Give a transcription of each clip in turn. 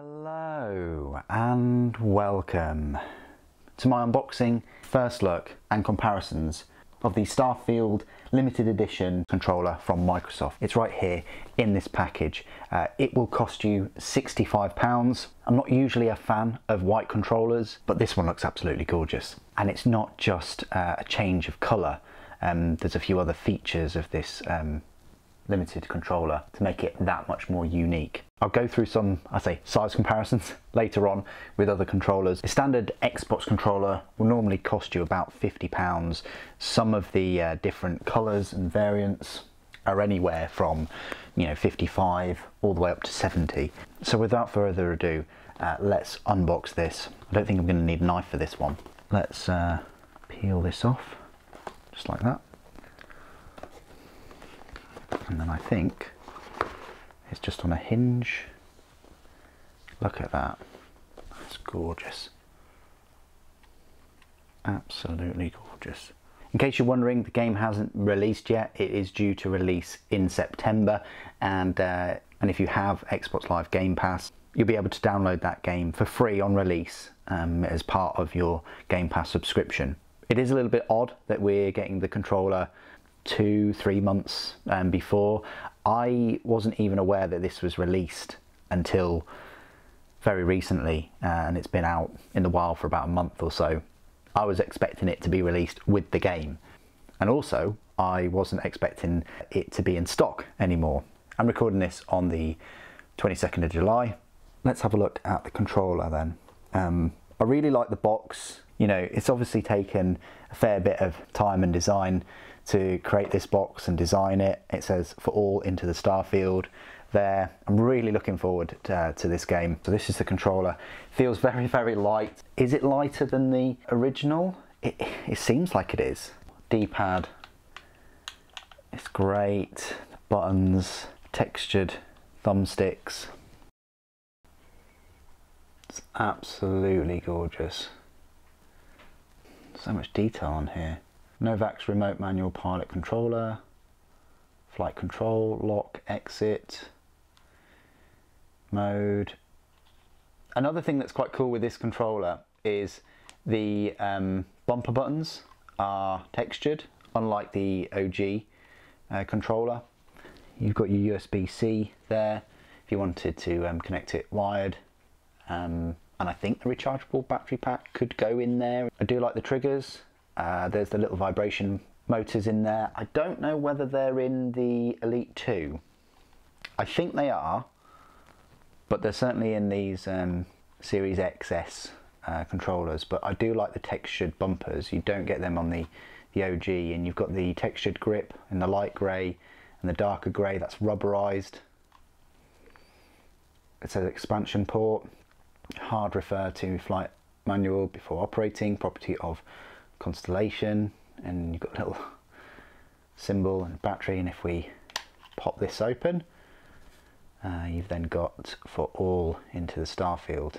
Hello and welcome to my unboxing, first look and comparisons of the Starfield limited edition controller from Microsoft. It's right here in this package. Uh, it will cost you £65. I'm not usually a fan of white controllers, but this one looks absolutely gorgeous. And it's not just uh, a change of colour. Um, there's a few other features of this um, limited controller to make it that much more unique. I'll go through some, I say, size comparisons later on with other controllers. A standard Xbox controller will normally cost you about £50. Some of the uh, different colours and variants are anywhere from, you know, 55 all the way up to 70. So without further ado, uh, let's unbox this. I don't think I'm going to need a knife for this one. Let's uh, peel this off, just like that and then I think it's just on a hinge. Look at that. That's gorgeous. Absolutely gorgeous. In case you're wondering, the game hasn't released yet. It is due to release in September, and uh, and if you have Xbox Live Game Pass, you'll be able to download that game for free on release um, as part of your Game Pass subscription. It is a little bit odd that we're getting the controller two, three months um, before. I wasn't even aware that this was released until very recently, uh, and it's been out in the wild for about a month or so. I was expecting it to be released with the game, and also I wasn't expecting it to be in stock anymore. I'm recording this on the 22nd of July. Let's have a look at the controller then. Um, I really like the box. You know, it's obviously taken a fair bit of time and design to create this box and design it. It says for all into the Starfield there. I'm really looking forward to, uh, to, this game. So this is the controller. Feels very, very light. Is it lighter than the original? It, it seems like it is. D-pad, it's great. Buttons, textured thumbsticks. It's absolutely gorgeous. So much detail on here. Novak's remote manual pilot controller, flight control, lock, exit, mode. Another thing that's quite cool with this controller is the um, bumper buttons are textured, unlike the OG uh, controller. You've got your USB-C there if you wanted to um, connect it wired. Um, and I think the rechargeable battery pack could go in there. I do like the triggers. Uh, there's the little vibration motors in there. I don't know whether they're in the Elite 2. I think they are, but they're certainly in these um, Series XS uh, controllers. But I do like the textured bumpers. You don't get them on the, the OG, and you've got the textured grip in the light grey and the darker grey that's rubberized. It says expansion port, hard refer to flight manual before operating, property of constellation and you've got a little symbol and battery and if we pop this open uh, you've then got for all into the Starfield.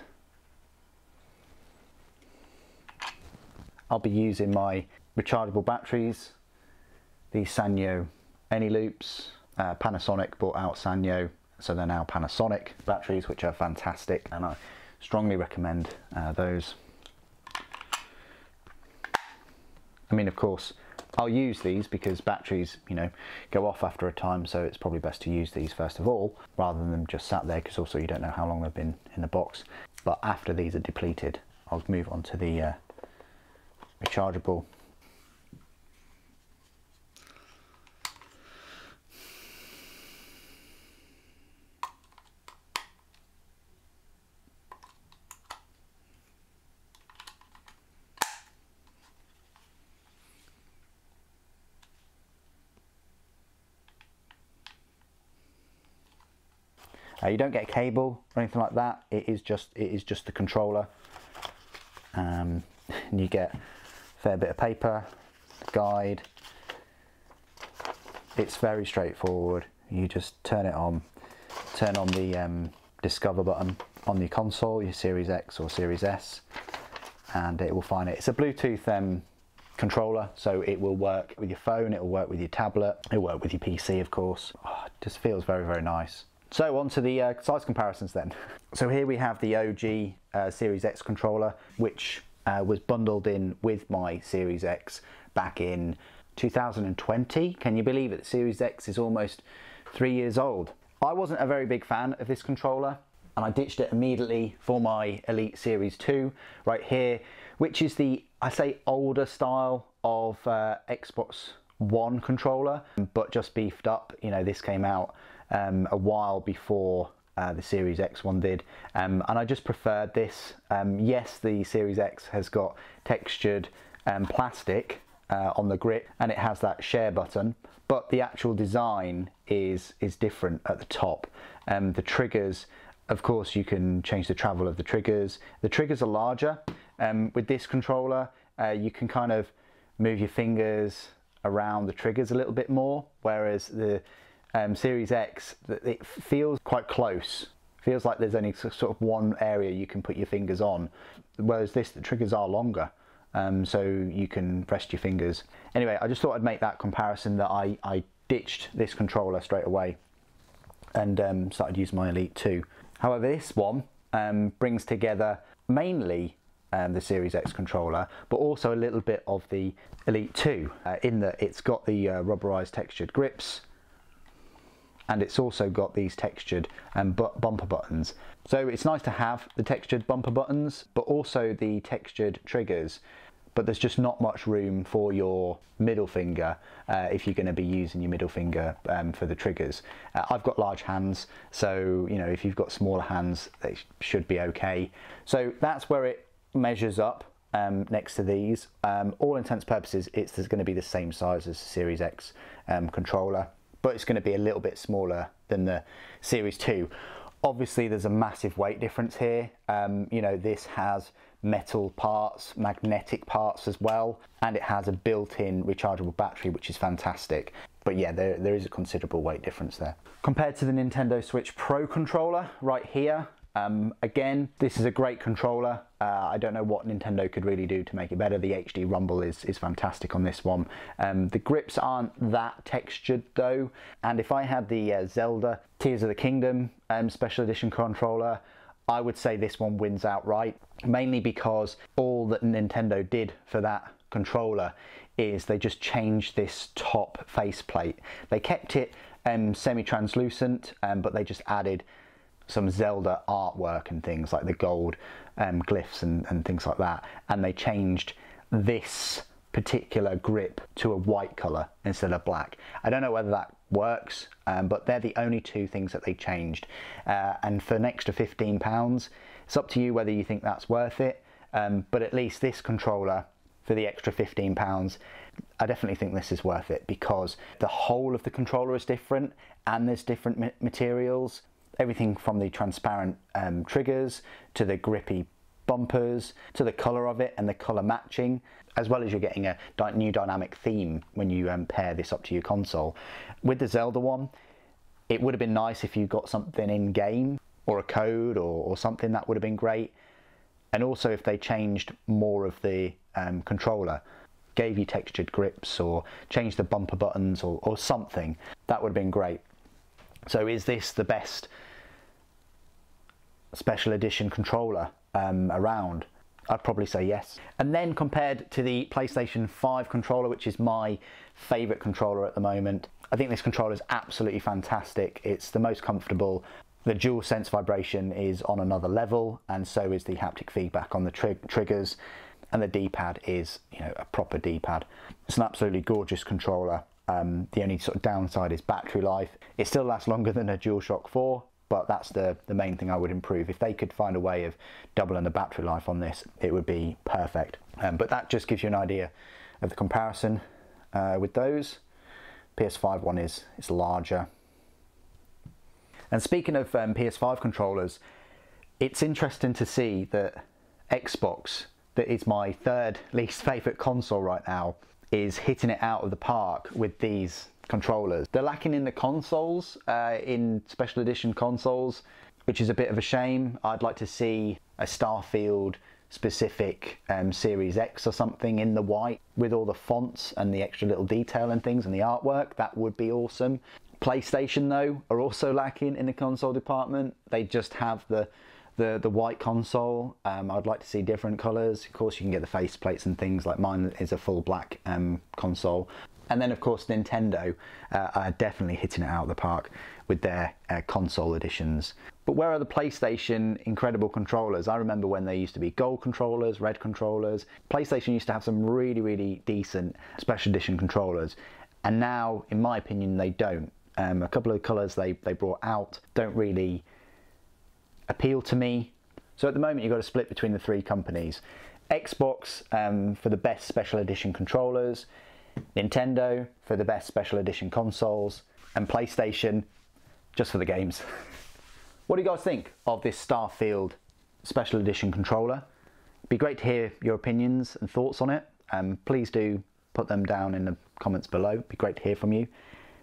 I'll be using my rechargeable batteries, the Sanyo Eneloops. Uh, Panasonic bought out Sanyo, so they're now Panasonic batteries, which are fantastic, and I strongly recommend uh, those. I mean, of course, I'll use these because batteries, you know, go off after a time, so it's probably best to use these first of all, rather than them just sat there, because also you don't know how long they've been in the box. But after these are depleted, I'll move on to the uh, rechargeable Uh, you don't get a cable or anything like that. It is just it is just the controller. Um, and you get a fair bit of paper, guide. It's very straightforward. You just turn it on, turn on the um, discover button on your console, your Series X or Series S, and it will find it. It's a Bluetooth um, controller, so it will work with your phone, it will work with your tablet, it will work with your PC, of course. Oh, it just feels very, very nice So on to the uh, size comparisons then. So here we have the OG uh, Series X controller, which uh, was bundled in with my Series X back in 2020. Can you believe it? The Series X is almost three years old. I wasn't a very big fan of this controller and I ditched it immediately for my Elite Series 2 right here, which is the, I say, older style of uh, Xbox One controller, but just beefed up. You know, this came out um, a while before uh, the Series X one did, um, and I just preferred this. Um, yes, the Series X has got textured um, plastic uh, on the grip, and it has that share button, but the actual design is is different at the top. Um, the triggers, of course, you can change the travel of the triggers. The triggers are larger. Um, with this controller, uh, you can kind of move your fingers around the triggers a little bit more, whereas the um, Series X, it feels quite close. Feels like there's only sort of one area you can put your fingers on, whereas this, the triggers are longer. Um, so you can rest your fingers. Anyway, I just thought I'd make that comparison that I, I ditched this controller straight away and um, started using my Elite 2. However, this one um, brings together mainly um, the Series X controller, but also a little bit of the Elite 2 uh, in that it's got the uh, rubberized textured grips, and it's also got these textured um, bumper buttons. So it's nice to have the textured bumper buttons, but also the textured triggers. But there's just not much room for your middle finger uh, if you're going to be using your middle finger um, for the triggers. Uh, I've got large hands, so you know if you've got smaller hands, they should be okay. So that's where it measures up um, next to these. Um, all intents purposes, it's going to be the same size as the Series X um, controller but it's going to be a little bit smaller than the Series 2. Obviously, there's a massive weight difference here. Um, you know, this has metal parts, magnetic parts as well, and it has a built-in rechargeable battery, which is fantastic. But yeah, there, there is a considerable weight difference there. Compared to the Nintendo Switch Pro controller right here, um, again, this is a great controller. Uh, I don't know what Nintendo could really do to make it better. The HD Rumble is, is fantastic on this one. Um, the grips aren't that textured though. And if I had the uh, Zelda Tears of the Kingdom um, Special Edition controller, I would say this one wins outright, mainly because all that Nintendo did for that controller is they just changed this top faceplate. They kept it um, semi-translucent, um, but they just added some Zelda artwork and things like the gold um, glyphs and, and things like that. And they changed this particular grip to a white color instead of black. I don't know whether that works, um, but they're the only two things that they changed. Uh, and for an extra 15 pounds, it's up to you whether you think that's worth it. Um, but at least this controller for the extra 15 pounds, I definitely think this is worth it because the whole of the controller is different and there's different materials everything from the transparent um, triggers to the grippy bumpers to the color of it and the color matching as well as you're getting a new dynamic theme when you um, pair this up to your console. With the zelda one it would have been nice if you got something in game or a code or, or something that would have been great. And also if they changed more of the um, controller gave you textured grips or changed the bumper buttons or, or something that would have been great. So is this the best special edition controller um, around? I'd probably say yes. And then compared to the PlayStation 5 controller, which is my favourite controller at the moment, I think this controller is absolutely fantastic. It's the most comfortable. The DualSense vibration is on another level, and so is the haptic feedback on the tri triggers. And the D-pad is, you know, a proper D-pad. It's an absolutely gorgeous controller. Um, the only sort of downside is battery life. It still lasts longer than a DualShock 4, but that's the, the main thing I would improve. If they could find a way of doubling the battery life on this, it would be perfect. Um, but that just gives you an idea of the comparison uh, with those. PS5 one is, is larger. And speaking of um, PS5 controllers, it's interesting to see that Xbox, that is my third least favourite console right now, is hitting it out of the park with these controllers. They're lacking in the consoles, uh, in special edition consoles, which is a bit of a shame. I'd like to see a Starfield specific um, Series X or something in the white with all the fonts and the extra little detail and things and the artwork. That would be awesome. PlayStation though are also lacking in the console department. They just have the the, the white console. Um, I'd like to see different colours. Of course, you can get the face plates and things like mine is a full black um, console. And then, of course, Nintendo uh, are definitely hitting it out of the park with their uh, console editions. But where are the PlayStation incredible controllers? I remember when they used to be gold controllers, red controllers. PlayStation used to have some really, really decent special edition controllers. And now, in my opinion, they don't. Um, a couple of colours they, they brought out don't really appeal to me. So at the moment, you've got a split between the three companies Xbox um, for the best special edition controllers, Nintendo for the best special edition consoles, and PlayStation just for the games. what do you guys think of this Starfield special edition controller? It'd be great to hear your opinions and thoughts on it. Um, please do put them down in the comments below. It'd be great to hear from you.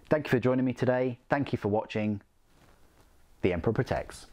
Thank you for joining me today. Thank you for watching. The Emperor Protects.